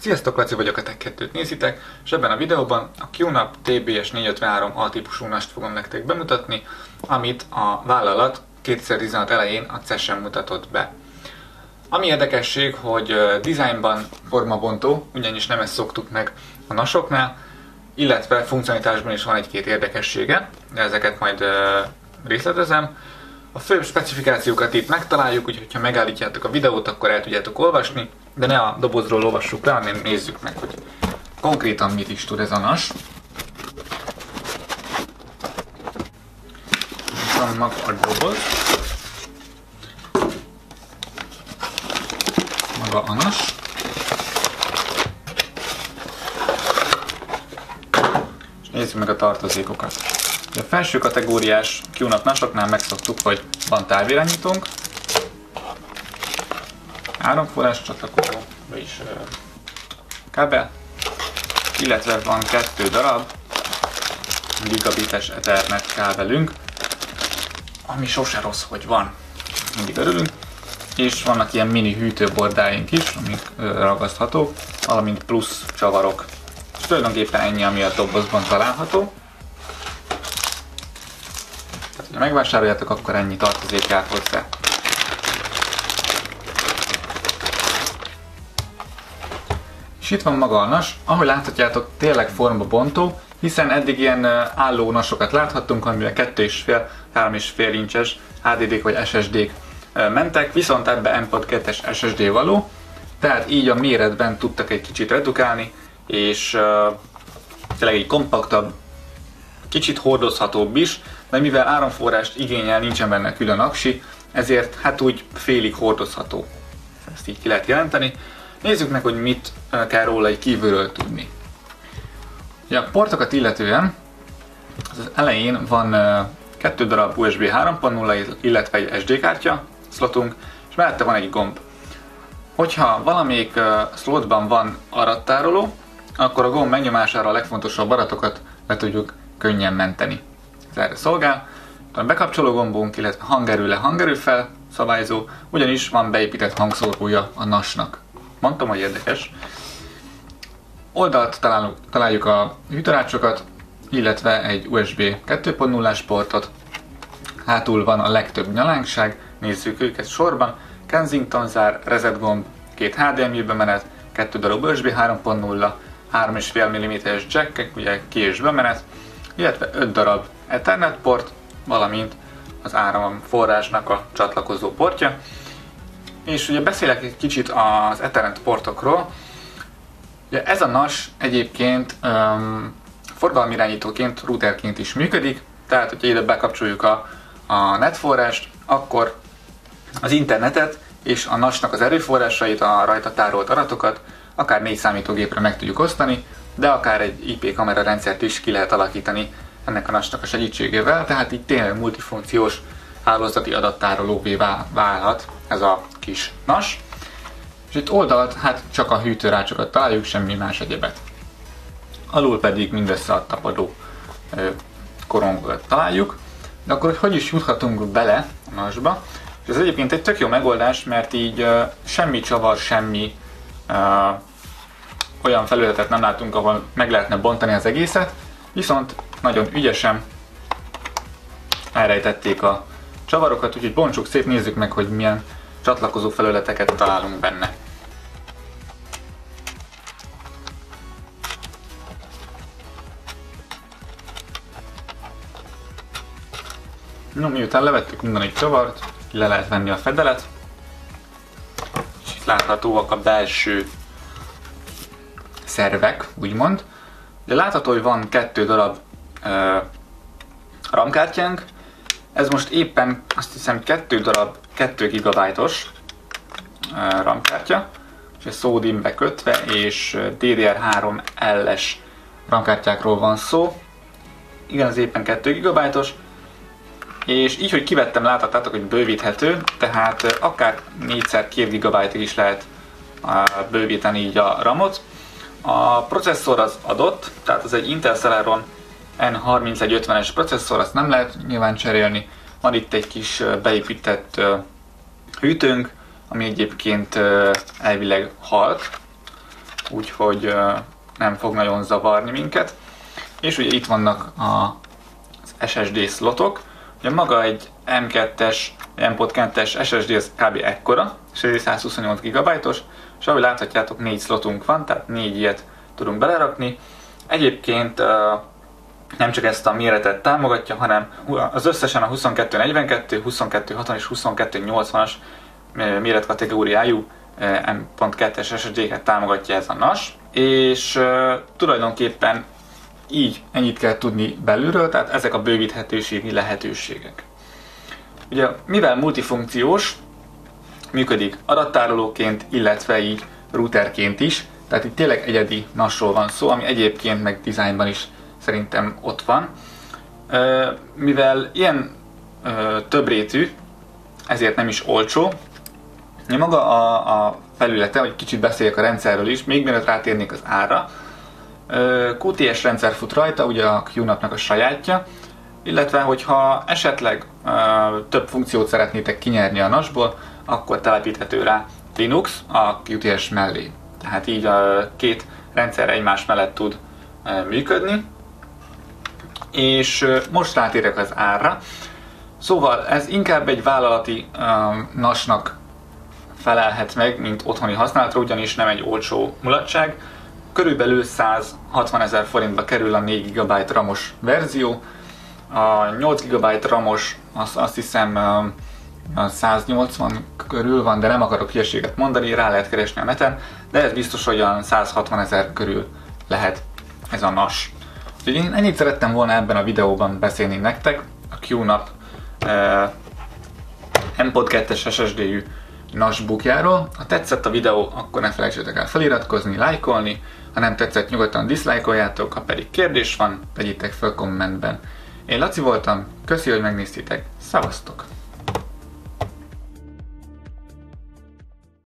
Sziasztok, Laci vagyok, a Tech2-t nézitek, és ebben a videóban a QNAP TBS 453 A típusú nast fogom nektek bemutatni, amit a vállalat 2016 elején a CES-en mutatott be. Ami érdekesség, hogy dizájnban formabontó, ugyanis nem ezt szoktuk meg a nasoknál, illetve funkcionalitásban is van egy-két érdekessége, de ezeket majd részletezem. A főbb specifikációkat itt megtaláljuk, úgyhogy ha megállítjátok a videót, akkor el tudjátok olvasni, de ne a dobozról olvassuk le, hanem nézzük meg, hogy konkrétan mit is tud ez a nas. Van maga a doboz. Maga a nas. És nézzük meg a tartozékokat. A felső kategóriás QNAP nasoknál megszoktuk, hogy van távirányítónk, áramforrás csatlakozó, vagyis kábel, illetve van kettő darab gigabites Ethernet kábelünk, ami sose rossz, hogy van. Mindig örülünk. És vannak ilyen mini hűtőbordáink is, amik ragaszthatók, valamint plusz csavarok. És tulajdonképpen ennyi, ami a dobozban található. Tehát, ha megvásároljátok, akkor ennyi tartozék jár hozzá. És itt van maga a nas, ahogy láthatjátok tényleg forma bontó, hiszen eddig ilyen álló nasokat láthattunk, amivel 2,5-3,5 incses HDD-k vagy SSD-k mentek, viszont ebbe M.2 2-es SSD való, tehát így a méretben tudtak egy kicsit redukálni, és tényleg egy kompaktabb, kicsit hordozhatóbb is, de mivel áramforrást igényel, nincsen benne külön aksi, ezért hát úgy félig hordozható. Ezt így ki lehet jelenteni. Nézzük meg, hogy mit kell róla egy kívülről tudni. Ja, a portokat illetően az elején van kettő darab USB 3.0, illetve egy SD kártya slotunk, és mellette van egy gomb. Hogyha valamelyik slotban van arattároló, akkor a gomb megnyomására a legfontosabb aratokat le tudjuk könnyen menteni. Ez erre szolgál. A bekapcsoló gombunk, illetve hangerő le, hangerő fel szabályzó, ugyanis van beépített hangszórója a NAS-nak. Mondtam, hogy érdekes. Oldalt találjuk, találjuk a hűtőrácsokat, illetve egy USB 2.0-as portot. Hátul van a legtöbb nyalánkság, nézzük őket sorban. Kensington zár, reset gomb, két HDMI bemenet, kettő darab USB 3.0, 3,5 mm-es jackek, ugye ki és bemenet, illetve 5 darab Ethernet port, valamint az áramforrásnak a csatlakozó portja. És ugye beszélek egy kicsit az Ethernet portokról. Ugye ez a NAS egyébként um, forgalomirányítóként, routerként is működik, tehát hogyha ide bekapcsoljuk a, a netforrást, akkor az internetet és a NAS-nak az erőforrásait, a rajta tárolt adatokat akár négy számítógépre meg tudjuk osztani, de akár egy IP kamera rendszert is ki lehet alakítani ennek a NAS-nak a segítségével, tehát így tényleg multifunkciós hálózati adattárolóvé válhat ez a kis NAS. És itt oldalt hát csak a hűtőrácsokat találjuk, semmi más egyebet. Alul pedig mindössze a tapadó korongokat találjuk. De akkor hogy is juthatunk bele a NAS-ba? És ez egyébként egy tök jó megoldás, mert így semmi csavar, semmi olyan felületet nem látunk, ahol meg lehetne bontani az egészet, viszont nagyon ügyesen elrejtették a csavarokat, úgyhogy bontsuk szép, nézzük meg, hogy milyen csatlakozó felületeket találunk benne. No, miután levettük minden egy csavart, le lehet venni a fedelet, és itt láthatóak a belső szervek, úgymond. De látható, hogy van kettő darab uh, ramkártyánk, ez most éppen azt hiszem kettő darab 2 GB-os uh, ramkártya, és ez SODIM bekötve, és DDR3L-es ramkártyákról van szó. Igen, az éppen 2 GB-os, és így, hogy kivettem, láthattátok, hogy bővíthető, tehát akár 4x2 GB is lehet bővíteni így a ramot. A processzor az adott, tehát az egy Intel Celeron N3150-es processzor, azt nem lehet nyilván cserélni. Van itt egy kis beépített hűtőnk, ami egyébként elvileg halk. úgyhogy nem fog nagyon zavarni minket. És ugye itt vannak az SSD slotok. Ugye maga egy M2-es, M.2 es SSD az kb. ekkora, és 128 GB-os, és ahogy láthatjátok, négy slotunk van, tehát négy ilyet tudunk belerakni. Egyébként nem csak ezt a méretet támogatja, hanem az összesen a 2242, 2260 és 2280-as méretkategóriájú M.2-es SSD-ket támogatja ez a NAS, és uh, tulajdonképpen így ennyit kell tudni belülről, tehát ezek a bővíthetőségi lehetőségek. Ugye, mivel multifunkciós, működik adattárolóként, illetve így routerként is, tehát itt tényleg egyedi NAS-ról van szó, ami egyébként meg dizájnban is szerintem ott van. Mivel ilyen többrétű, ezért nem is olcsó, maga a, a felülete, hogy kicsit beszéljek a rendszerről is, még mielőtt rátérnék az ára. QTS rendszer fut rajta, ugye a QNAP-nak a sajátja, illetve hogyha esetleg több funkciót szeretnétek kinyerni a NAS-ból, akkor telepíthető rá Linux a QTS mellé. Tehát így a két rendszer egymás mellett tud működni. És most rátérek az árra. Szóval ez inkább egy vállalati NAS-nak felelhet meg, mint otthoni használatra, ugyanis nem egy olcsó mulatság. Körülbelül 160 ezer forintba kerül a 4 GB ramos verzió. A 8 GB ramos azt, azt hiszem 180 körül van, de nem akarok hülyeséget mondani, rá lehet keresni a neten, de ez biztos olyan 160 ezer körül lehet ez a NAS. Úgyhogy én ennyit szerettem volna ebben a videóban beszélni nektek, a QNAP eh, M.2-es SSD-jű NAS. Ha tetszett a videó, akkor ne felejtsétek el feliratkozni, lájkolni, ha nem tetszett, nyugodtan diszlájkoljátok, ha pedig kérdés van, tegyétek fel kommentben. Én Laci voltam, köszi, hogy megnéztétek, szavaztok!